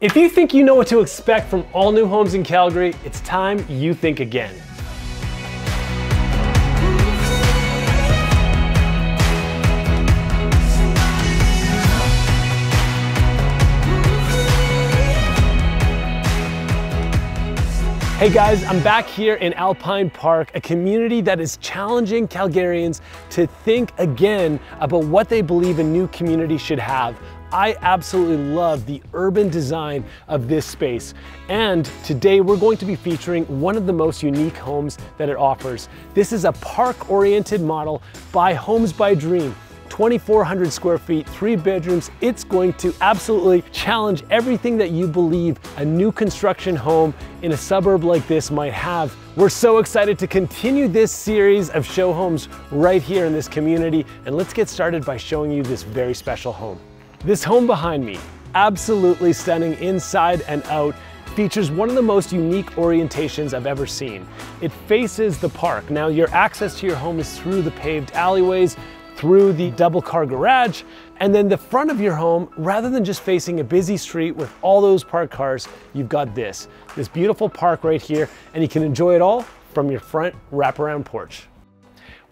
If you think you know what to expect from all new homes in Calgary, it's time you think again. Hey guys, I'm back here in Alpine Park, a community that is challenging Calgarians to think again about what they believe a new community should have. I absolutely love the urban design of this space. And today we're going to be featuring one of the most unique homes that it offers. This is a park-oriented model by Homes by Dream. 2,400 square feet, three bedrooms. It's going to absolutely challenge everything that you believe a new construction home in a suburb like this might have. We're so excited to continue this series of show homes right here in this community. And let's get started by showing you this very special home. This home behind me, absolutely stunning inside and out, features one of the most unique orientations I've ever seen. It faces the park. Now your access to your home is through the paved alleyways, through the double car garage, and then the front of your home, rather than just facing a busy street with all those parked cars, you've got this, this beautiful park right here, and you can enjoy it all from your front wraparound porch.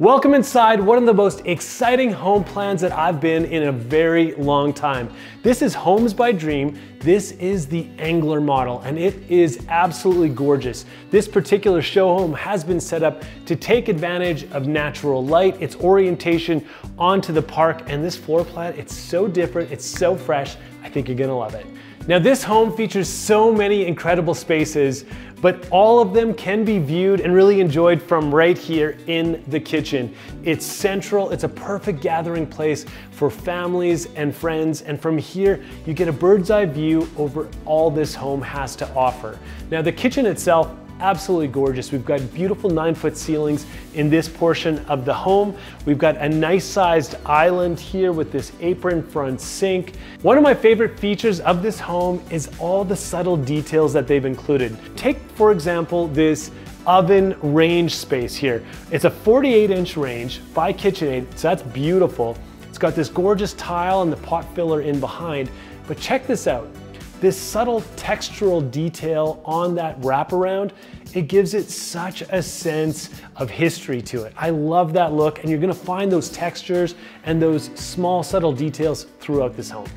Welcome inside one of the most exciting home plans that I've been in a very long time. This is Homes by Dream. This is the Engler model and it is absolutely gorgeous. This particular show home has been set up to take advantage of natural light, its orientation onto the park and this floor plan, it's so different, it's so fresh. I think you're gonna love it. Now this home features so many incredible spaces, but all of them can be viewed and really enjoyed from right here in the kitchen. It's central, it's a perfect gathering place for families and friends, and from here you get a bird's eye view over all this home has to offer. Now the kitchen itself absolutely gorgeous. We've got beautiful nine foot ceilings in this portion of the home. We've got a nice sized island here with this apron front sink. One of my favorite features of this home is all the subtle details that they've included. Take, for example, this oven range space here. It's a 48 inch range by KitchenAid, so that's beautiful. It's got this gorgeous tile and the pot filler in behind, but check this out. This subtle textural detail on that wraparound, it gives it such a sense of history to it. I love that look and you're gonna find those textures and those small subtle details throughout this home.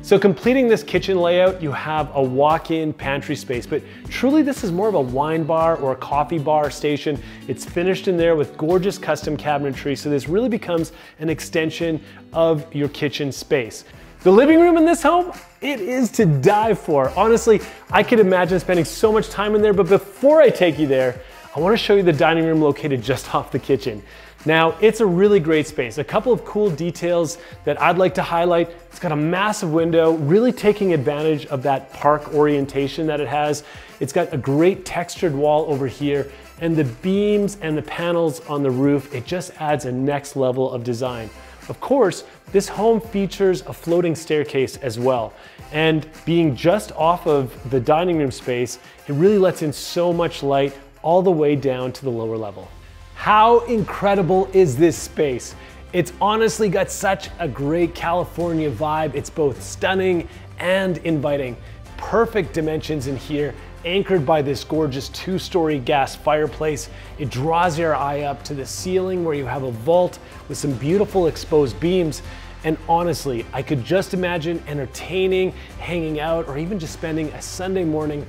So completing this kitchen layout, you have a walk-in pantry space, but truly this is more of a wine bar or a coffee bar station. It's finished in there with gorgeous custom cabinetry, so this really becomes an extension of your kitchen space. The living room in this home, it is to die for. Honestly, I could imagine spending so much time in there, but before I take you there, I wanna show you the dining room located just off the kitchen. Now, it's a really great space. A couple of cool details that I'd like to highlight. It's got a massive window, really taking advantage of that park orientation that it has. It's got a great textured wall over here, and the beams and the panels on the roof, it just adds a next level of design. Of course, this home features a floating staircase as well. And being just off of the dining room space, it really lets in so much light all the way down to the lower level. How incredible is this space? It's honestly got such a great California vibe. It's both stunning and inviting. Perfect dimensions in here anchored by this gorgeous two-story gas fireplace. It draws your eye up to the ceiling where you have a vault with some beautiful exposed beams. And honestly, I could just imagine entertaining, hanging out, or even just spending a Sunday morning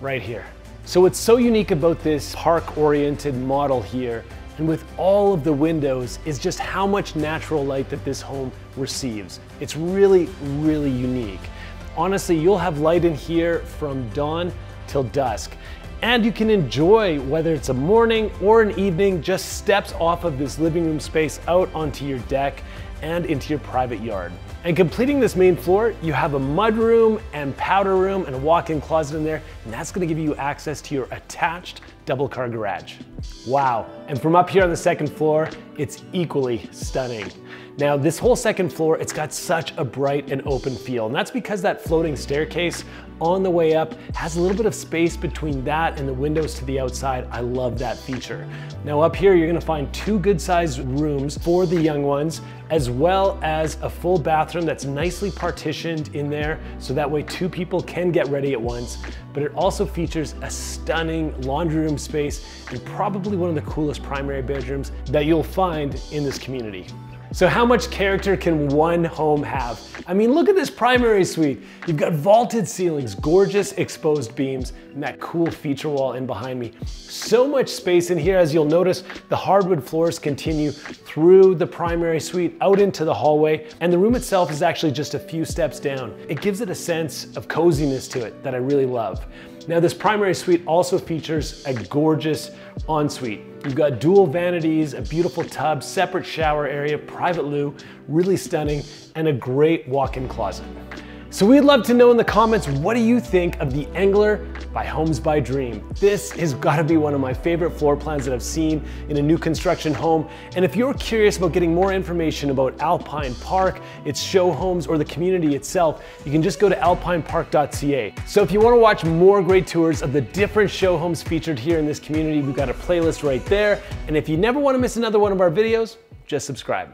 right here. So what's so unique about this park-oriented model here and with all of the windows is just how much natural light that this home receives. It's really, really unique. Honestly, you'll have light in here from dawn till dusk. And you can enjoy, whether it's a morning or an evening, just steps off of this living room space out onto your deck and into your private yard. And completing this main floor, you have a mud room and powder room and a walk-in closet in there, and that's gonna give you access to your attached double car garage. Wow, and from up here on the second floor, it's equally stunning. Now this whole second floor, it's got such a bright and open feel, and that's because that floating staircase on the way up. Has a little bit of space between that and the windows to the outside. I love that feature. Now up here, you're gonna find two good sized rooms for the young ones, as well as a full bathroom that's nicely partitioned in there. So that way two people can get ready at once. But it also features a stunning laundry room space and probably one of the coolest primary bedrooms that you'll find in this community. So how much character can one home have? I mean, look at this primary suite. You've got vaulted ceilings, gorgeous exposed beams, and that cool feature wall in behind me. So much space in here, as you'll notice, the hardwood floors continue through the primary suite out into the hallway, and the room itself is actually just a few steps down. It gives it a sense of coziness to it that I really love. Now this primary suite also features a gorgeous ensuite. You've got dual vanities, a beautiful tub, separate shower area, private loo, really stunning, and a great walk-in closet. So we'd love to know in the comments, what do you think of the Engler by Homes by Dream? This has gotta be one of my favorite floor plans that I've seen in a new construction home. And if you're curious about getting more information about Alpine Park, its show homes, or the community itself, you can just go to alpinepark.ca. So if you wanna watch more great tours of the different show homes featured here in this community, we've got a playlist right there. And if you never wanna miss another one of our videos, just subscribe.